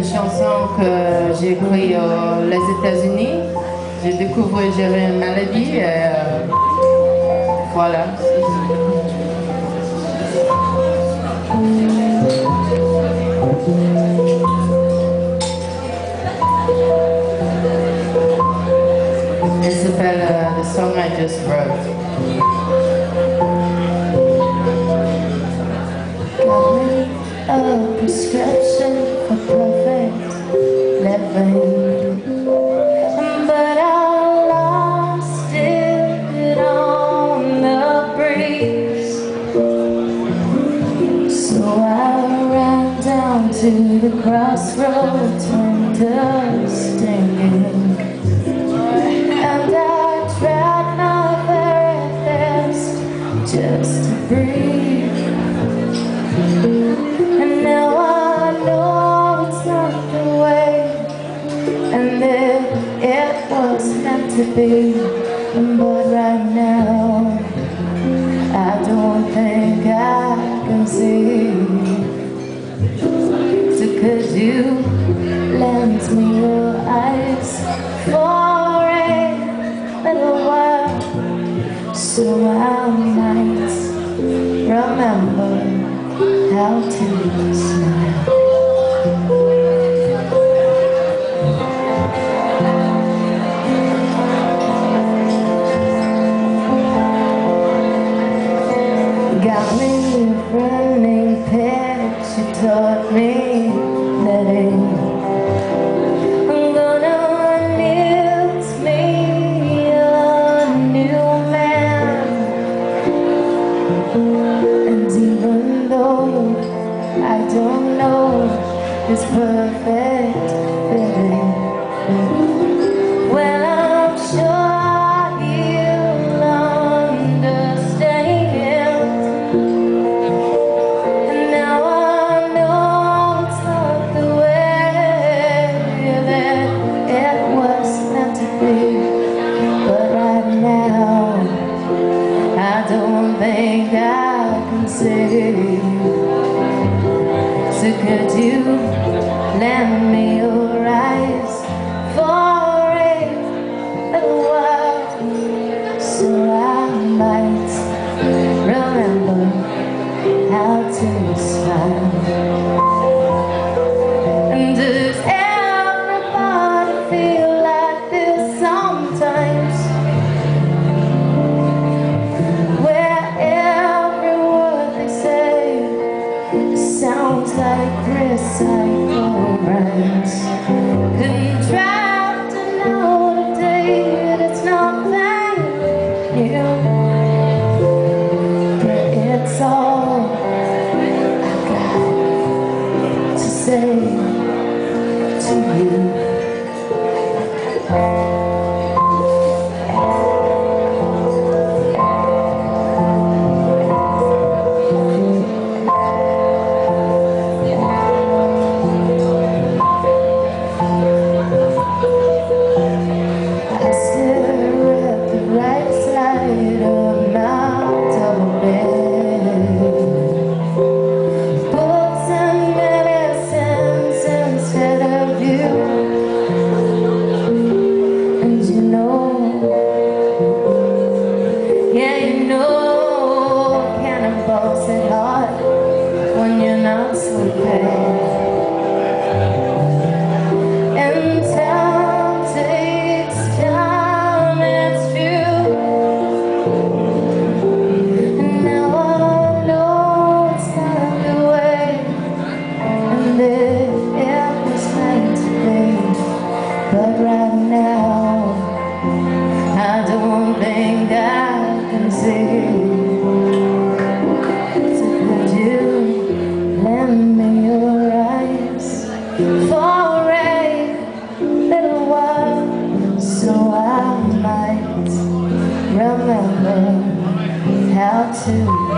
une chanson que j'ai écrite euh, aux États-Unis. J'ai découvert que j'avais une maladie et euh, voilà. Elle s'appelle euh, The Song I Just Wrote. To the crossroads winter stinging And I tried my very best just to breathe to be But right now I don't think I can see So could you lend me your eyes For a little while So I might remember how to smile. Taught me letting I'm gonna me a new man. And even though I don't know perfect fitting, well, I'm sure could lend me your eyes for a little while so I might remember how to smile? And does everybody feel sounds like recycled rhymes. Couldn't try to know today that it's nothing new, but it's all I got to say to you. too.